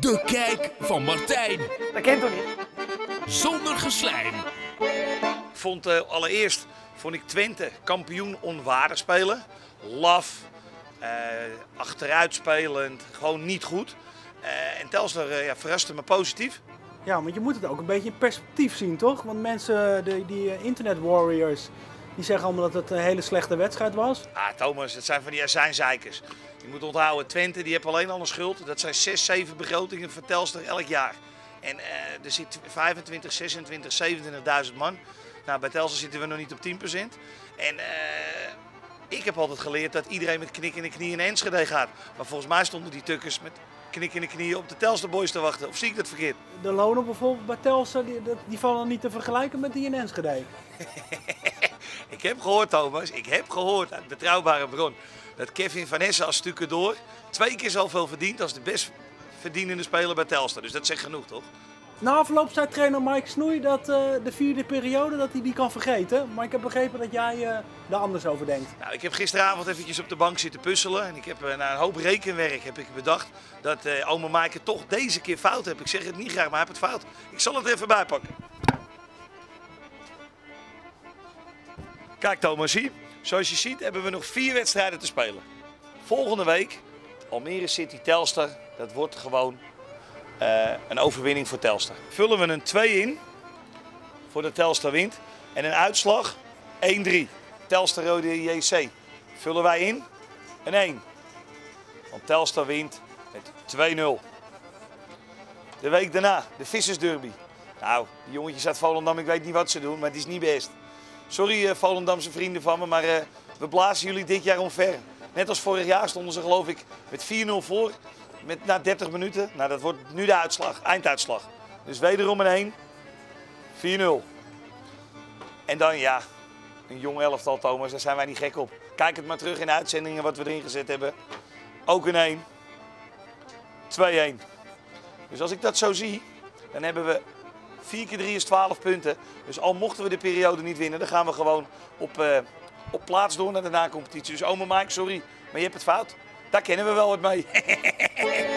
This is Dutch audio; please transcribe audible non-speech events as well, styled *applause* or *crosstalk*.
De kijk van Martijn. Dat kent toch niet? Zonder geslijm. Ik vond eh, allereerst vond ik Twente kampioen onwaardig spelen. Laf, eh, achteruit spelend, gewoon niet goed. Eh, en Telstar eh, ja, verraste me positief. Ja, want je moet het ook een beetje in perspectief zien, toch? Want mensen, de, die internet warriors, die zeggen allemaal dat het een hele slechte wedstrijd was. Ah, Thomas, het zijn van die azijnzeikers. Je moet onthouden, Twente die heeft alleen al een schuld. Dat zijn 6, 7 begrotingen van Telstar elk jaar. En eh, er zit 25, 26, 27.000 man. Nou, bij Telstar zitten we nog niet op 10%. En eh, ik heb altijd geleerd dat iedereen met knik in de knie in Enschede gaat. Maar volgens mij stonden die tukkers met knik in de knieën op de Telstar boys te wachten. Of zie ik dat verkeerd? De lonen bijvoorbeeld bij Telstar, die, dat- die vallen niet te vergelijken met die in Enschede. *laughs* Ik heb gehoord, Thomas, ik heb gehoord uit betrouwbare bron dat Kevin Van Essen als door twee keer zoveel verdient als de best verdienende speler bij Telstar. Dus dat zegt genoeg, toch? Na afloop zei trainer Mike Snoei dat eh, de vierde periode dat hij die kan vergeten. Maar ik heb begrepen dat jij daar anders over denkt. Nou, ik heb gisteravond eventjes op de bank zitten puzzelen en ik heb eh, na een hoop rekenwerk heb ik bedacht dat oma Maaike toch deze keer fout heeft. Ik zeg het niet graag, maar hij heeft het fout. Ik zal het er even bijpakken. Kijk Thomas, zie. Zoals je ziet hebben we nog vier wedstrijden te spelen. Volgende week Almere City Telstar. Dat wordt gewoon eh, een overwinning voor Telstar. Vullen we een 2 in voor de Telstar wint en een uitslag 1-3. Telstar Rode JC. Vullen wij in een 1. Want Telstar wint met 2-0. De week daarna, de Vissersderby. Nou, die jongetjes uit Volendam, ik weet niet wat ze doen, maar het is niet best. Sorry eh, Volendamse vrienden van me, maar eh, we blazen jullie dit jaar omver. Net als vorig jaar stonden ze geloof ik met 4-0 voor. Met, na 30 minuten. Nou, dat wordt nu de uitslag, einduitslag. Dus wederom een 1. 4-0. En dan ja, een jong elftal Thomas, daar zijn wij niet gek op. Kijk het maar terug in de uitzendingen wat we erin gezet hebben. Ook een 1. 2-1. Dus als ik dat zo zie, dan hebben we 4 keer 3 is 12 punten. Dus al mochten we de periode niet winnen, dan gaan we gewoon op, eh, op plaats door naar de na-competitie. Dus oma Mike, sorry, maar je hebt het fout. Daar kennen we wel wat mee. *laughs*